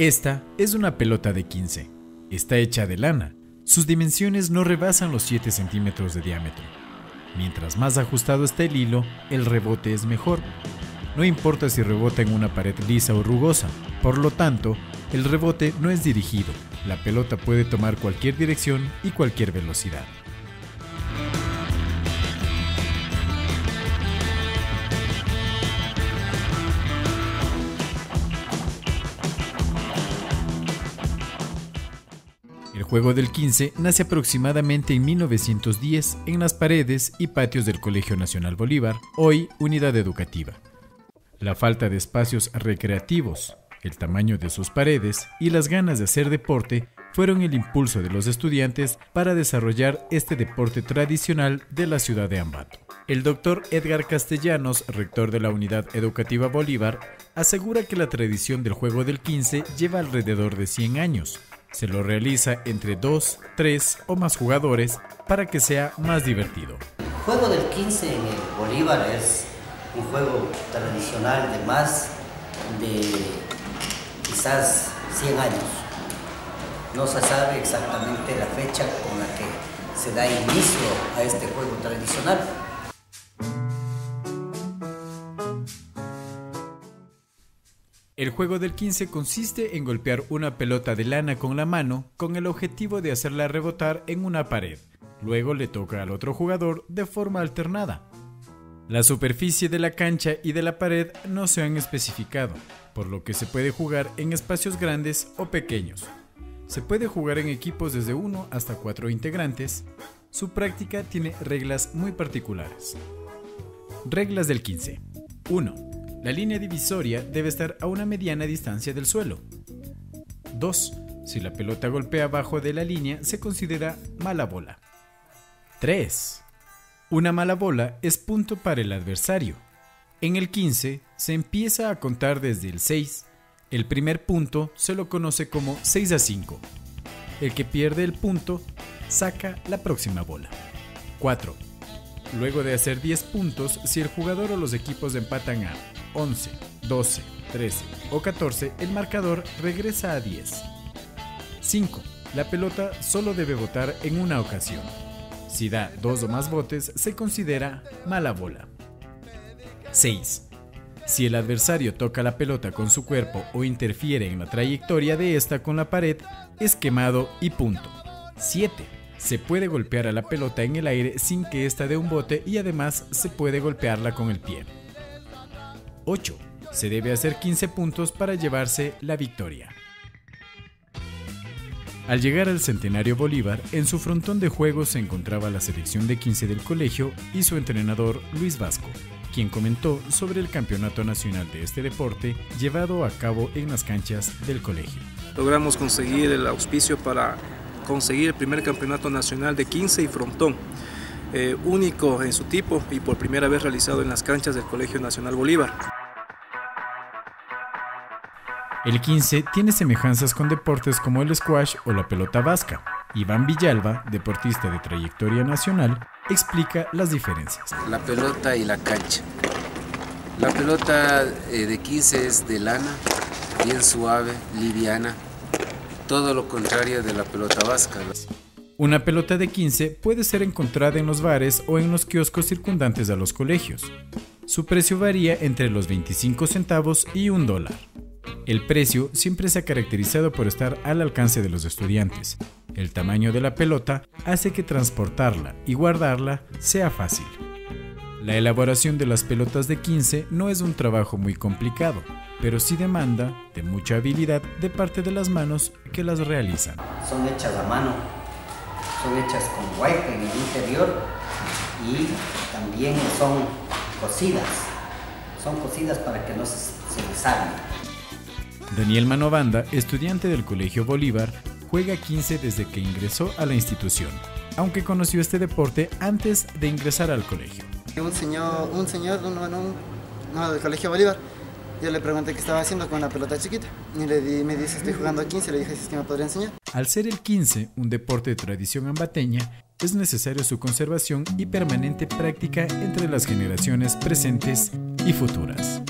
Esta es una pelota de 15. Está hecha de lana. Sus dimensiones no rebasan los 7 centímetros de diámetro. Mientras más ajustado está el hilo, el rebote es mejor. No importa si rebota en una pared lisa o rugosa, por lo tanto, el rebote no es dirigido. La pelota puede tomar cualquier dirección y cualquier velocidad. Juego del 15 nace aproximadamente en 1910 en las paredes y patios del Colegio Nacional Bolívar, hoy unidad educativa. La falta de espacios recreativos, el tamaño de sus paredes y las ganas de hacer deporte fueron el impulso de los estudiantes para desarrollar este deporte tradicional de la ciudad de Ambato. El doctor Edgar Castellanos, rector de la Unidad Educativa Bolívar, asegura que la tradición del juego del 15 lleva alrededor de 100 años. Se lo realiza entre 2, 3 o más jugadores para que sea más divertido. El juego del 15 en el Bolívar es un juego tradicional de más de quizás 100 años. No se sabe exactamente la fecha con la que se da inicio a este juego tradicional. El juego del 15 consiste en golpear una pelota de lana con la mano con el objetivo de hacerla rebotar en una pared. Luego le toca al otro jugador de forma alternada. La superficie de la cancha y de la pared no se han especificado, por lo que se puede jugar en espacios grandes o pequeños. Se puede jugar en equipos desde 1 hasta 4 integrantes. Su práctica tiene reglas muy particulares. Reglas del 15. 1. La línea divisoria debe estar a una mediana distancia del suelo. 2. Si la pelota golpea abajo de la línea, se considera mala bola. 3. Una mala bola es punto para el adversario. En el 15 se empieza a contar desde el 6. El primer punto se lo conoce como 6 a 5. El que pierde el punto saca la próxima bola. 4. Luego de hacer 10 puntos, si el jugador o los equipos empatan a 11, 12, 13 o 14, el marcador regresa a 10. 5. La pelota solo debe botar en una ocasión. Si da dos o más botes, se considera mala bola. 6. Si el adversario toca la pelota con su cuerpo o interfiere en la trayectoria de esta con la pared, es quemado y punto. 7. Se puede golpear a la pelota en el aire sin que ésta dé un bote y además se puede golpearla con el pie. 8. Se debe hacer 15 puntos para llevarse la victoria. Al llegar al Centenario Bolívar, en su frontón de juego se encontraba la selección de 15 del colegio y su entrenador Luis Vasco, quien comentó sobre el campeonato nacional de este deporte llevado a cabo en las canchas del colegio. Logramos conseguir el auspicio para conseguir el primer campeonato nacional de 15 y frontón. Eh, único en su tipo y por primera vez realizado en las canchas del Colegio Nacional Bolívar. El 15 tiene semejanzas con deportes como el squash o la pelota vasca. Iván Villalba, deportista de trayectoria nacional, explica las diferencias. La pelota y la cancha. La pelota eh, de 15 es de lana, bien suave, liviana, todo lo contrario de la pelota vasca. Una pelota de 15 puede ser encontrada en los bares o en los kioscos circundantes a los colegios. Su precio varía entre los 25 centavos y un dólar. El precio siempre se ha caracterizado por estar al alcance de los estudiantes. El tamaño de la pelota hace que transportarla y guardarla sea fácil. La elaboración de las pelotas de 15 no es un trabajo muy complicado, pero sí demanda de mucha habilidad de parte de las manos que las realizan. Son hechas a mano, son hechas con wipe en el interior y también son cocidas. Son cocidas para que no se, se. Daniel Manovanda, estudiante del Colegio Bolívar, juega 15 desde que ingresó a la institución, aunque conoció este deporte antes de ingresar al colegio. Un señor, un señor, un, un, no, del Colegio Bolívar, yo le pregunté qué estaba haciendo con la pelota chiquita y le di, me dice estoy jugando a 15, le dije si es que me podría enseñar. Al ser el 15 un deporte de tradición ambateña, es necesario su conservación y permanente práctica entre las generaciones presentes y futuras.